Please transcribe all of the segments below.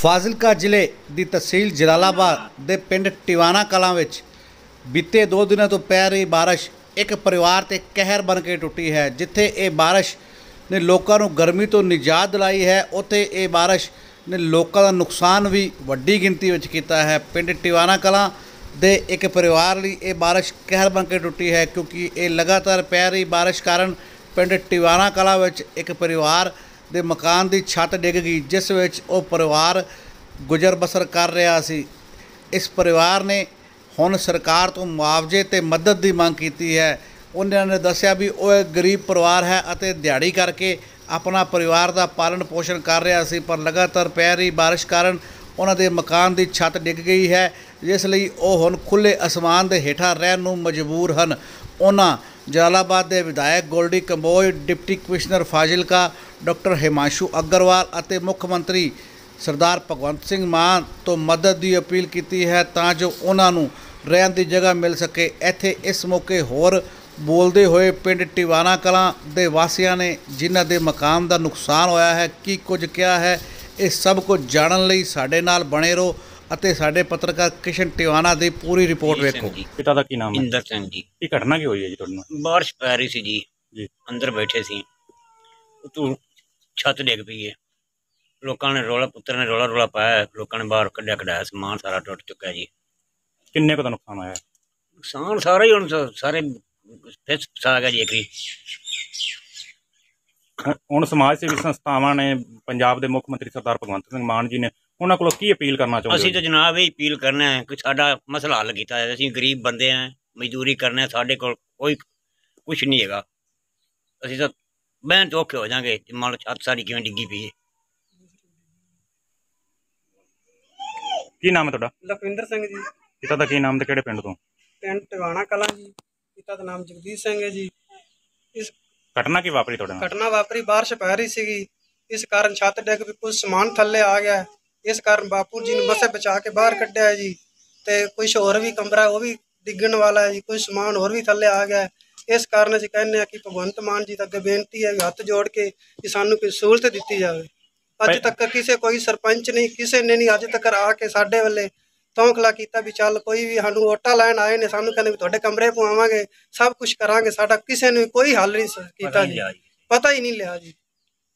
ਫਾਜ਼ਿਲਕਾ ਜ਼ਿਲ੍ਹੇ ਦੀ ਤਹਿਸੀਲ ਜਲਾਲਾਬਾਦ ਦੇ ਪਿੰਡ ਟਿਵਾਣਾ ਕਲਾਂ ਵਿੱਚ ਬੀਤੇ 2 ਦਿਨਾਂ ਤੋਂ ਪੈ ਰਹੀ ਬਾਰਿਸ਼ ਇੱਕ ਪਰਿਵਾਰ ਤੇ ਕਹਿਰ ਬਣ ਕੇ ਟੁੱਟੀ ਹੈ, ਜਿੱਥੇ ਇਹ ਬਾਰਿਸ਼ ਨੇ ਲੋਕਾਂ ਨੂੰ ਗਰਮੀ ਤੋਂ ਨਿਜਾਤ ਦਿਲਾਈ ਹੈ। ਉੱਥੇ ਇਹ ਬਾਰਿਸ਼ ਨੇ ਲੋਕਾਂ ਦਾ ਨੁਕਸਾਨ ਵੀ ਵੱਡੀ ਗਿਣਤੀ ਵਿੱਚ ਕੀਤਾ ਹੈ। ਪਿੰਡ ਟਿਵਾਣਾ ਕਲਾਂ ਦੇ ਇੱਕ ਪਰਿਵਾਰ ਲਈ ਇਹ ਬਾਰਿਸ਼ ਕਹਿਰ ਬਣ ਕੇ ਟੁੱਟੀ ਹੈ, ਕਿਉਂਕਿ ਇਹ ਲਗਾਤਾਰ ਪੈ ਰਹੀ ਬਾਰਿਸ਼ ਕਾਰਨ ਪਿੰਡ ਟਿਵਾਣਾ ਕਲਾਂ ਵਿੱਚ ਇੱਕ ਪਰਿਵਾਰ ਦੇ ਮਕਾਨ ਦੀ ਛੱਤ ਡਿੱਗ ਗਈ, ਜਿਸ ਵਿੱਚ ਉਹ ਪਰਿਵਾਰ ਗੁਜ਼ਰ ਬਸਰ ਕਰ ਰਿਹਾ ਸੀ। ਇਸ ਪਰਿਵਾਰ ਨੇ ਹੁਣ ਸਰਕਾਰ ਤੋਂ ਮੁਆਵਜ਼ੇ ਤੇ ਮਦਦ ਦੀ ਮੰਗ ਕੀਤੀ ਹੈ। ਉਹਨਾਂ ਨੇ ਦੱਸਿਆ ਵੀ ਉਹ ਇੱਕ ਗਰੀਬ ਪਰਿਵਾਰ ਹੈ ਅਤੇ ਦਿਹਾੜੀ ਕਰਕੇ ਆਪਣਾ ਪਰਿਵਾਰ ਦਾ ਪਾਲਣ ਪੋਸ਼ਣ ਕਰ ਰਿਹਾ ਸੀ, ਪਰ ਲਗਾਤਾਰ ਪੈ ਰਹੀ ਬਾਰਿਸ਼ ਕਾਰਨ ਉਹਨਾਂ ਦੇ ਮਕਾਨ ਦੀ ਛੱਤ ਡਿੱਗ ਗਈ ਹੈ, ਜਿਸ ਲਈ ਉਹ ਹੁਣ ਖੁੱਲੇ ਅਸਮਾਨ ਦੇ ਹੇਠਾਂ ਰਹਿਣ ਨੂੰ ਮਜਬੂਰ ਹਨ। ਉਹਨਾਂ ਜਲਾਲਾਬਾਦ ਦੇ ਵਿਧਾਇਕ Goldy Kamboj, deputy commissioner Fazilka, doctor Himanshu Agarwal ਅਤੇ ਮੁੱਖ ਮੰਤਰੀ ਸਰਦਾਰ ਭਗਵੰਤ ਸਿੰਘ ਮਾਨ ਤੋਂ ਮਦਦ ਦੀ ਅਪੀਲ ਕੀਤੀ ਹੈ ਤਾਂ ਜੋ ਉਹਨਾਂ ਨੂੰ ਰਹਿਣ ਦੀ ਜਗ੍ਹਾ ਮਿਲ ਸਕੇ। ਇੱਥੇ ਇਸ ਮੌਕੇ ਹੋਰ ਬੋਲਦੇ ਹੋਏ ਪਿੰਡ ਟਿਵਾਣਾ ਕਲਾਂ ਦੇ ਵਾਸੀਆਂ ਨੇ ਜਿਨ੍ਹਾਂ ਦੇ ਮਕਾਨ ਦਾ ਨੁਕਸਾਨ ਹੋਇਆ ਹੈ, ਕੀ ਕੁਝ ਕਿਹਾ ਹੈ, ਇਹ ਸਭ ਕੁਝ ਜਾਣਨ ਲਈ ਸਾਡੇ ਨਾਲ ਬਣੇ ਰਹੋ। ਅਤੇ ਸਾਡੇ ਪੱਤਰਕਾਰ ਕਿਸ਼ਨ ਟਿਵਾਣਾ ਦੀ ਪੂਰੀ ਰਿਪੋਰਟ ਵੇਖੋ। ਜੀ, ਪਿਤਾ ਦਾ ਕੀ ਨਾਮ ਹੈ? ਇੰਦਰ ਸਿੰਘ ਜੀ। ਇਹ ਘਟਨਾ ਕੀ ਹੋਈ ਹੈ ਜੀ ਤੁਹਾਡੇ ਨਾਲ? ਬਾਰਿਸ਼ ਪੈ ਰਹੀ ਸੀ ਜੀ। ਜੀ। ਅੰਦਰ ਬੈਠੇ ਸੀ। ਤੂੰ ਛੱਤ ਡਿੱਗ ਪਈ ਹੈ। ਲੋਕਾਂ ਨੇ ਰੋਲਾ ਪੁੱਤਰ ਨੇ ਰੋਲਾ ਰੋਲਾ ਪਾਇਆ ਲੋਕਾਂ ਨੇ ਬਾਹਰ ਕੱਢਿਆ ਕਢਾਇਆ ਸਮਾਨ ਸਾਰਾ ਟੁੱਟ ਚੁੱਕਾ ਜੀ। ਕਿੰਨੇ ਕੁ ਦਾ ਨੁਕਸਾਨ ਹੋਇਆ? ਹੈ? ਨੁਕਸਾਨ ਸਾਰਾ ਹੀ ਹੁਣ ਸਾਰੇ ਫਿਸ ਫਸਾ ਗਿਆ ਜੀ ਇੱਕ ਹੁਣ ਸਮਾਜ ਸੇਵੀ ਸੰਸਥਾਵਾਂ ਨੇ ਪੰਜਾਬ ਦੇ ਮੁੱਖ ਮੰਤਰੀ ਸਰਦਾਰ ਭਗਵੰਤ ਸਿੰਘ ਮਾਨ ਜੀ ਨੇ ਉਹਨਾਂ ਕੋਲੋਂ ਕੀ ਅਪੀਲ ਕਰਨਾ ਚਾਹੁੰਦੇ ਅਸੀਂ ਤਾਂ ਜਨਾਬ ਇਹ ਅਪੀਲ ਕਰਨਾ ਹੈ ਕਿ ਸਾਡਾ ਮਸਲਾ ਹੱਲ ਕੀਤਾ ਜਾਏ ਅਸੀਂ ਗਰੀਬ ਬੰਦੇ ਆਂ ਮਜ਼ਦੂਰੀ ਕਰਨੇ ਆ ਸਾਡੇ ਕੋਲ ਕੋਈ ਕੁਝ ਨਹੀਂ ਹੈਗਾ। ਅਸੀਂ ਤਾਂ ਤੋਂ ਔਖੇ ਹੋ ਜਾਾਂਗੇ ਮੰਨ ਲਓ ਛੱਤ ਸਾਡੀ ਕਿਵੇਂ ਡਿੱਗੀ ਪਈ ਹੈ। ਕੀ ਨਾਮ ਹੈ ਤੁਹਾਡਾ? ਲਖਵਿੰਦਰ ਸਿੰਘ ਜੀ। ਪਿਤਾ ਦਾ ਕੀ ਨਾਮ ਤੇ ਕਿਹੜੇ ਪਿੰਡ ਤੋਂ? ਪਿੰਡ ਟਿਵਾਣਾ ਕਲਾਂ ਜੀ। ਪਿਤਾ ਦਾ ਨਾਮ ਜਗਦੀਸ਼ ਸਿੰਘ ਹੈ ਜੀ। ਇਸ ਘਟਨਾ ਕੀ ਵਾਪਰੀ ਤੁਹਾਡੇ ਨਾਲ? ਘਟਨਾ ਵਾਪਰੀ ਬਾਰਿਸ਼ ਪੈ ਰਹੀ ਸੀਗੀ। ਇਸ ਕਾਰਨ ਛੱਤ ਡਿੱਗ ਪਈ ਕੁਝ ਸਮਾਨ ਥੱਲੇ ਆ ਗਿਆ। ਇਸ ਕਾਰਨ ਬਾਪੂ ਜੀ ਨੂੰ ਮਸੇ ਬਚਾ ਕੇ ਬਾਹਰ ਕੱਢਿਆ ਹੈ ਜੀ। ਤੇ ਕੁਝ ਹੋਰ ਵੀ ਕਮਰਾ ਉਹ ਵੀ ਡਿੱਗਣ ਵਾਲਾ ਹੈ ਜੀ ਕੁਝ ਸਮਾਨ ਹੋਰ ਵੀ ਥੱਲੇ ਆ ਗਿਆ। ਹੈ। ਇਸ ਕਾਰਨ ਅਸੀਂ ਕਹਿੰਦੇ ਆ ਕਿ ਭਗਵੰਤ ਮਾਨ ਜੀ ਤੱਕ ਬੇਨਤੀ ਹੈ ਵੀ ਹੱਥ ਜੋੜ ਕੇ ਕਿ ਸਾਨੂੰ ਕੋਈ ਸਹੂਲਤ ਦਿੱਤੀ ਜਾਵੇ। ਅੱਜ ਤੱਕ ਕਿਸੇ ਕੋਈ ਸਰਪੰਚ ਨਹੀਂ ਕਿਸੇ ਨੇ ਨਹੀਂ ਅੱਜ ਤੱਕ ਆ ਕੇ ਸਾਡੇ ਵੱਲੇ ਤੌਖਲਾ ਕੀਤਾ ਵੀ ਚੱਲ ਕੋਈ ਵੀ ਸਾਨੂੰ ਵੋਟਾਂ ਲੈਣ ਆਏ ਨੇ ਸਾਨੂੰ ਕਹਿੰਦੇ ਵੀ ਤੁਹਾਡੇ ਕਮਰੇ ਪਵਾਵਾਂਗੇ ਸਭ ਕੁਝ ਕਰਾਂਗੇ ਸਾਡਾ ਕਿਸੇ ਨੇ ਕੋਈ ਹੱਲ ਨਹੀਂ ਸ- ਕੀਤਾ ਜੀ। ਪਤਾ ਹੀ ਨਹੀਂ ਲਿਆ ਜੀ।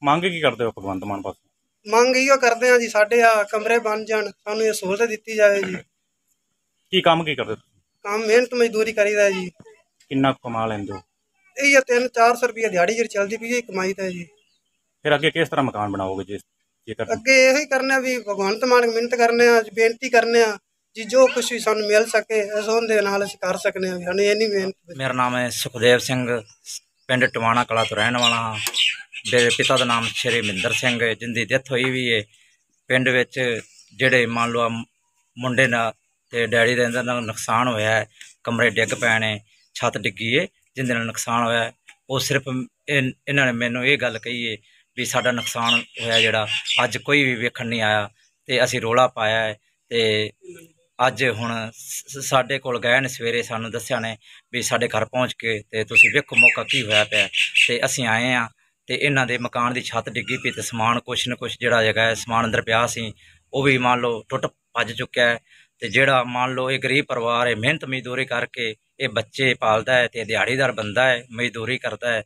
ਮੰਗ ਕੀ ਕਰਦੇ ਹੋ ਭਗਵੰਤ ਮਾਨ ਪਾਸੋਂ? ਮੰਗ ਇਹੋ ਕਰਦੇ ਆ ਜੀ ਸਾਡੇ ਆ ਕਮਰੇ ਬਣ ਜਾਣ ਸਾਨੂੰ ਇਹ ਸਹੂਲਤ ਦਿੱਤੀ ਜਾਵੇ ਜੀ। ਕੀ ਕੰਮ ਕੀ ਕਰਦੇ ਹੋ? ਕੰਮ ਮਿਹਨਤ ਮਜ਼ਦੂਰੀ ਕਰੀਦਾ ਜੀ। ਕਿੰਨਾ ਕੁ ਕਮਾ ਲੈਂਦੇ ਹੋ? ਇਹ 3-400 ਰੁਪਏ ਦਿਹਾੜੀ ਜਿਹੜੀ ਚੱਲਦੀ ਪਈ ਹੈ ਇਹ ਕਮਾਈ ਤਾਂ ਹੈ ਜੀ। ਫਿਰ ਅੱਗੇ ਕਿਸ ਤਰ੍ਹਾਂ ਮਕਾਨ ਬਣਾਓਗੇ ਜੇ ਜੇਕਰ ਅੱਗੇ ਇਹੋ ਹੀ ਕਰਨਾ ਵੀ ਭਗਵੰਤ ਮਾਨ ਨੂੰ ਮਿਹਨਤ ਕਰਨੇ ਆ ਬੇਨਤੀ ਕਰਨੇ ਆ ਜੀ, ਜੋ ਕੁਝ ਵੀ ਸਾਨੂੰ ਮਿਲ ਸਕੇ ਇਸ ਉਹਦੇ ਨਾਲ ਅਸੀਂ ਕਰ ਸਕਨੇ ਹਾਂ ਸਾਨੂੰ ਇਹ ਨਹੀਂ ਮਿਹਨਤ ਮੇਰਾ ਨਾਮ ਹੈ ਸੁਖਦੇਵ ਸਿੰਘ, ਪਿੰਡ ਟਵਾਣਾ ਕਲਾ ਤੋਂ ਰਹਿਣ ਵਾਲਾ ਹਾਂ। ਮੇਰੇ ਪਿਤਾ ਦਾ ਨਾਮ ਸ਼੍ਰੀ ਮਹਿੰਦਰ ਸਿੰਘ ਹੈ, ਜਿੰਦੀ ਡੈਥ ਹੋਈ ਵੀ ਹੈ। ਪਿੰਡ ਵਿੱਚ ਜਿਹੜੇ ਮੰਨ ਲਓ ਆਹ ਮੁੰਡੇ ਨਾਲ ਤੇ ਡੈਡੀ ਦੇ ਇਹਨਾਂ ਨਾਲ ਨੁਕਸਾਨ ਹੋਇਆ ਹੈ, ਕਮਰੇ ਡਿੱਗ ਪਏ ਨੇ, ਛੱਤ ਡਿੱਗੀ ਹੈ, ਜਿੰਦੇ ਨਾਲ ਨੁਕਸਾਨ ਹੋਇਆ ਉਹ ਸਿਰਫ ਇਹ- ਇਹਨਾਂ ਨੇ ਮੈਨੂੰ ਇਹ ਗੱਲ ਕਹੀ ਹੈ ਵੀ ਸਾਡਾ ਨੁਕਸਾਨ ਹੋਇਆ ਜਿਹੜਾ, ਅੱਜ ਕੋਈ ਵੀ ਵੇਖਣ ਨਹੀਂ ਆਇਆ ਤੇ ਅਸੀਂ ਰੋਲਾ ਪਾਇਆ ਹੈ ਤੇ ਅੱਜ ਹੁਣ ਸ- ਸਾਡੇ ਕੋਲ ਗਏ ਨੇ ਸਵੇਰੇ ਸਾਨੂੰ ਦੱਸਿਆ ਨੇ ਵੀ ਸਾਡੇ ਘਰ ਪਹੁੰਚ ਕੇ ਤੇ ਤੁਸੀਂ ਵੇਖੋ ਮੌਕਾ ਕੀ ਹੋਇਆ ਪਿਆ। ਤੇ ਅਸੀਂ ਆਏ ਆ ਤੇ ਇਹਨਾਂ ਦੇ ਮਕਾਨ ਦੀ ਛੱਤ ਡਿੱਗੀ ਪਈ ਤੇ ਸਮਾਨ ਕੁਛ ਨਾ ਕੁਛ ਜਿਹੜਾ ਹੈਗਾ ਹੈ, ਸਮਾਨ ਅੰਦਰ ਪਿਆ ਸੀ ਉਹ ਵੀ ਮੰਨ ਲਓ ਟੁੱਟ ਭੱਜ ਚੁੱਕਿਆ ਹੈ ਤੇ ਜਿਹੜਾ ਮੰਨ ਲਓ ਇਹ ਗਰੀਬ ਪਰਿਵਾਰ ਹੈ ਮਿਹਨਤ ਮਜ਼ਦੂਰੀ ਕਰਕੇ ਇਹ ਬੱਚੇ ਪਾਲਦਾ ਹੈ ਤੇ ਦਿਹਾੜੀਦਾਰ ਬੰਦਾ ਹੈ ਮਜ਼ਦੂਰੀ ਕਰਦਾ ਹੈ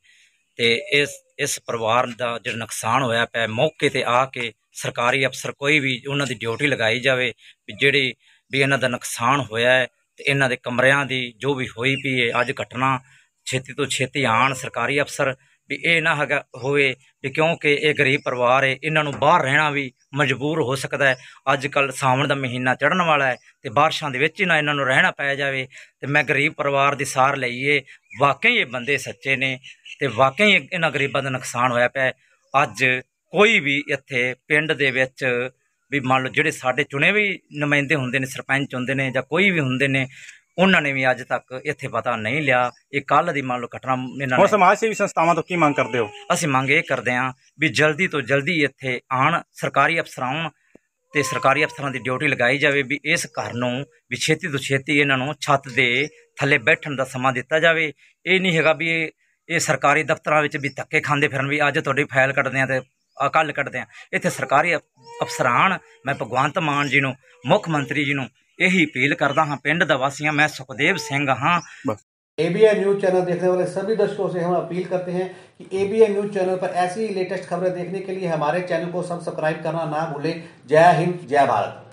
ਤੇ ਇਸ ਇਸ ਪਰਿਵਾਰ ਦਾ ਜਿਹੜਾ ਨੁਕਸਾਨ ਹੋਇਆ ਪਿਆ ਮੌਕੇ ਤੇ ਆ ਕੇ ਸਰਕਾਰੀ ਅਫਸਰ ਕੋਈ ਵੀ ਉਹਨਾਂ ਦੀ ਡਿਊਟੀ ਲਗਾਈ ਜਾਵੇ ਵੀ ਜਿਹੜੀ ਵੀ ਇਹਨਾਂ ਦਾ ਨੁਕਸਾਨ ਹੋਇਆ ਹੈ ਤੇ ਇਹਨਾਂ ਦੇ ਕਮਰਿਆਂ ਦੀ ਜੋ ਵੀ ਹੋਈ ਪਈ ਹੈ ਅੱਜ ਘਟਨਾ ਛੇਤੀ ਤੋਂ ਛੇਤੀ ਆਣ ਸਰਕਾਰੀ ਅਫਸਰ ਵੀ ਇਹ ਨਾ ਹੈਗਾ ਹੋਵੇ ਵੀ ਕਿਉਂਕਿ ਇਹ ਗਰੀਬ ਪਰਿਵਾਰ ਹੈ, ਇਹਨਾਂ ਨੂੰ ਬਾਹਰ ਰਹਿਣਾ ਵੀ ਮਜਬੂਰ ਹੋ ਸਕਦਾ ਹੈ। ਅੱਜ ਕੱਲ ਸਾਵਣ ਦਾ ਮਹੀਨਾ ਚੜ੍ਹਨ ਵਾਲਾ ਹੈ ਤੇ ਬਾਰਿਸ਼ਾਂ ਦੇ ਵਿੱਚ ਹੀ ਨਾ ਇਹਨਾਂ ਨੂੰ ਰਹਿਣਾ ਪੈ ਜਾਵੇ ਤੇ ਮੈਂ ਗਰੀਬ ਪਰਿਵਾਰ ਦੀ ਸਾਰ ਲਈਏ, ਵਾਕਈ ਇਹ ਬੰਦੇ ਸੱਚੇ ਨੇ ਤੇ ਵਾਕਈ ਇਹਨਾਂ ਗਰੀਬਾਂ ਦਾ ਨੁਕਸਾਨ ਹੋਇਆ ਪਿਆ ਅੱਜ ਕੋਈ ਵੀ ਇੱਥੇ ਪਿੰਡ ਦੇ ਵਿੱਚ ਵੀ ਮੰਨ ਲਓ ਜਿਹੜੇ ਸਾਡੇ ਚੁਣੇ ਵੀ ਨੁਮਾਇੰਦੇ ਹੁੰਦੇ ਨੇ ਸਰਪੰਚ ਹੁੰਦੇ ਨੇ ਜਾਂ ਕੋਈ ਵੀ ਹੁੰਦੇ ਨੇ ਉਹਨਾਂ ਨੇ ਵੀ ਅੱਜ ਤੱਕ ਇੱਥੇ ਪਤਾ ਨਹੀਂ ਲਿਆ। ਇਹ ਕੱਲ ਦੀ ਮੰਨ ਲਓ ਘਟਨਾ ਇਹਨਾਂ ਨੇ ਸਮਾਜ ਸੇਵੀ ਸੰਸਥਾਵਾਂ ਤੋਂ ਕੀ ਮੰਗ ਕਰਦੇ ਹੋ? ਅਸੀਂ ਮੰਗ ਇਹ ਕਰਦੇ ਹਾਂ ਵੀ ਜਲਦੀ ਤੋਂ ਜਲਦੀ ਇੱਥੇ ਆਣ ਸਰਕਾਰੀ ਅਫਸਰ ਆਉਣ ਤੇ ਸਰਕਾਰੀ ਅਫਸਰਾਂ ਦੀ ਡਿਊਟੀ ਲਗਾਈ ਜਾਵੇ ਵੀ ਇਸ ਘਰ ਨੂੰ ਵੀ ਛੇਤੀ ਤੋਂ ਛੇਤੀ ਇਹਨਾਂ ਨੂੰ ਛੱਤ ਦੇ ਥੱਲੇ ਬੈਠਣ ਦਾ ਸਮਾਂ ਦਿੱਤਾ ਜਾਵੇ। ਇਹ ਨਹੀਂ ਹੈਗਾ ਵੀ ਇਹ ਇਹ ਸਰਕਾਰੀ ਦਫ਼ਤਰਾਂ ਵਿੱਚ ਵੀ ਧੱਕੇ ਖਾਂਦੇ ਫਿਰਨ ਵੀ ਅੱਜ ਤੁਹਾਡੀ ਫਾਈਲ ਕੱਢਦੇ ਆ ਤੇ ਕੱਲ ਕੱਢਦੇ ਆ ਇੱਥੇ ਸਰਕਾਰੀ ਅਫ- ਅਫਸਰਾਨ ਮੈਂ ਭਗਵੰਤ ਮਾਨ ਜੀ ਨੂੰ ਮੁੱਖ ਮੰਤਰੀ ਜੀ ਨੂੰ ਇਹੀ ਅਪੀਲ ਕਰਦਾ ਹਾਂ ਪਿੰਡ ਦਾ ਵਾਸੀਆਂ ਮੈਂ ਸੁਖਦੇਵ ਸਿੰਘ ਹਾਂ एबीएन न्यूज चैनल देखने वाले सभी दर्शकों से हम अपील करते हैं कि एबीएन न्यूज चैनल पर ऐसी ही लेटेस्ट खबरें देखने के लिए हमारे चैनल को सब्सक्राइब करना ना भूलें जय हिंद जय भारत